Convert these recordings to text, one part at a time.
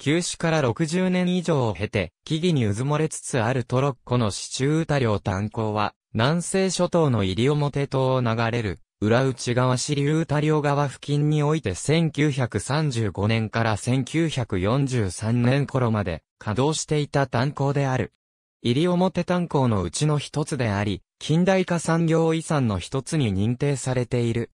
休止から60年以上を経て、木々にうずもれつつあるトロッコの支柱歌領炭鉱は、南西諸島の西表島を流れる、裏内側支流歌領川付近において1935年から1943年頃まで稼働していた炭鉱である。西表炭鉱のうちの一つであり、近代化産業遺産の一つに認定されている。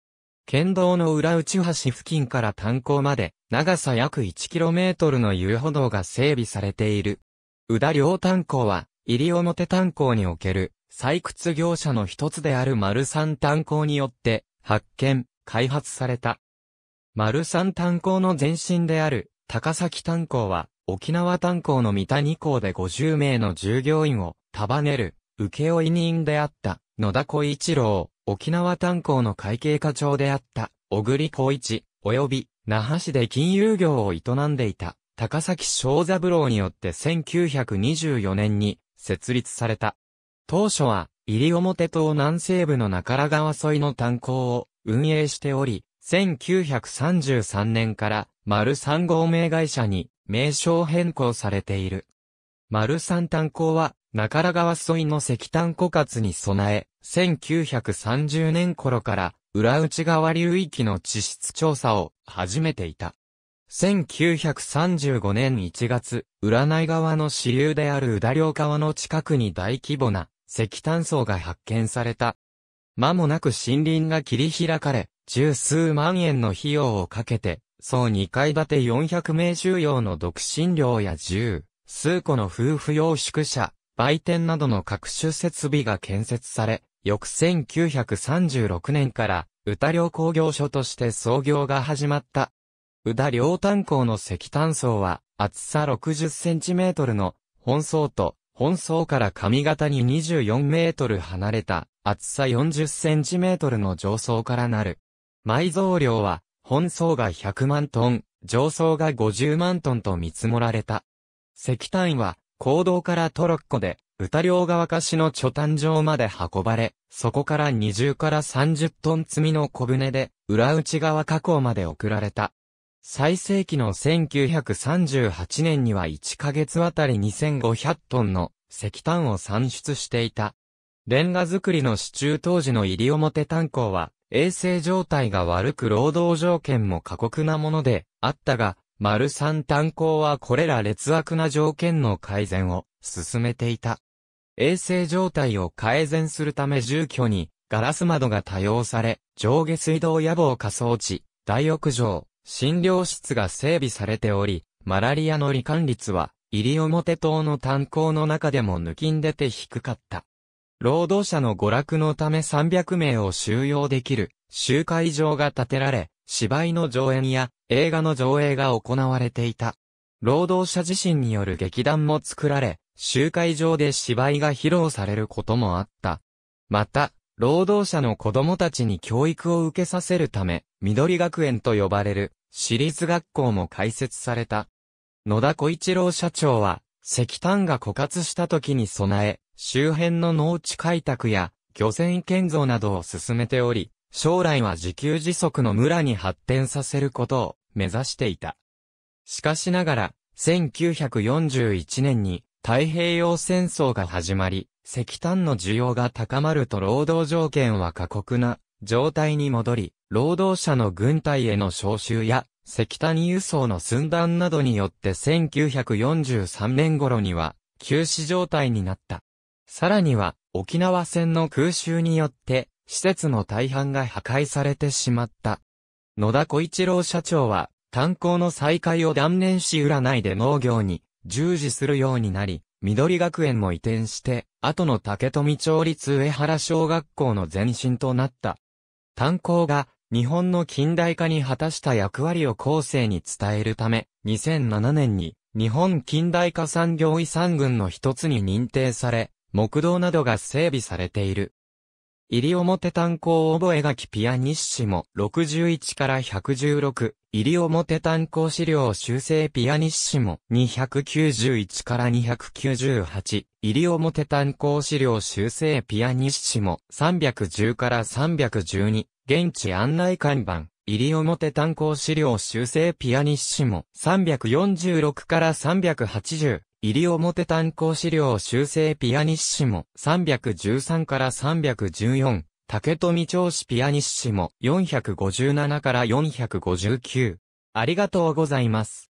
県道の裏内橋付近から炭鉱まで、長さ約 1km の遊歩道が整備されている。宇田両炭鉱は、西表炭鉱における採掘業者の一つである丸三炭鉱によって発見、開発された。丸三炭鉱の前身である高崎炭鉱は沖縄炭鉱の三谷港で50名の従業員を束ねる請負人であった野田小一郎、沖縄炭鉱の会計課長であった小栗小一、及び那覇市で金融業を営んでいた高崎小三郎によって1924年に設立された。当初は、西表島南西部の中良川沿いの炭鉱を運営しており、1933年から丸三号名会社に名称変更されている。丸三炭鉱は中良川沿いの石炭枯渇に備え、1930年頃から裏内側流域の地質調査を始めていた。1935年1月、占い川の支流である宇田両川の近くに大規模な石炭層が発見された。間もなく森林が切り開かれ、十数万円の費用をかけて、総2階建て400名収容の独身寮や十、数個の夫婦用宿舎、売店などの各種設備が建設され、翌1936年から、宇田寮工業所として創業が始まった。宇田寮炭鉱の石炭層は、厚さ60センチメートルの本層と本層から上型に24メートル離れた厚さ40センチメートルの上層からなる。埋蔵量は本層が100万トン、上層が50万トンと見積もられた。石炭は坑道からトロッコで歌両側貸しの貯炭場まで運ばれ、そこから20から30トン積みの小舟で裏内側河口まで送られた。最盛期の1938年には1ヶ月あたり2500トンの石炭を産出していた。レンガ作りの支柱当時の西表炭鉱は衛生状態が悪く労働条件も過酷なものであったが、丸三炭鉱はこれら劣悪な条件の改善を進めていた。衛生状態を改善するため住居にガラス窓が多用され、上下水道野望仮装地、大浴場、診療室が整備されており、マラリアの罹患率は、西表島の炭鉱の中でも抜きん出て低かった。労働者の娯楽のため300名を収容できる集会場が建てられ、芝居の上演や映画の上映が行われていた。労働者自身による劇団も作られ、集会場で芝居が披露されることもあった。また、労働者の子供たちに教育を受けさせるため、緑学園と呼ばれる私立学校も開設された。野田小一郎社長は、石炭が枯渇した時に備え、周辺の農地開拓や漁船建造などを進めており、将来は自給自足の村に発展させることを目指していた。しかしながら、1941年に太平洋戦争が始まり、石炭の需要が高まると労働条件は過酷な状態に戻り、労働者の軍隊への招集や石炭輸送の寸断などによって1943年頃には休止状態になった。さらには沖縄戦の空襲によって施設の大半が破壊されてしまった。野田小一郎社長は炭鉱の再開を断念し占いで農業に従事するようになり、緑学園も移転して、後の竹富町立上原小学校の前身となった。炭鉱が日本の近代化に果たした役割を後世に伝えるため、2007年に日本近代化産業遺産群の一つに認定され、木道などが整備されている。西表炭鉱覚書ピアニッシモ61から116、西表炭鉱資料修正ピアニッシモ291から298、西表炭鉱資料修正ピアニッシモ310から312、現地案内看板。入り表単行資料修正ピアニッシモ346から380、入り表単行資料修正ピアニッシモ313から314、竹富調子ピアニッシモ457から459。ありがとうございます。